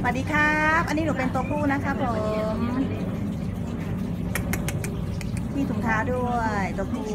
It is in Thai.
สวัสดีครับ อันนี้หนูเป็นตัวผู้นะคะผมมีถุงเท้าด้วยตัวผู้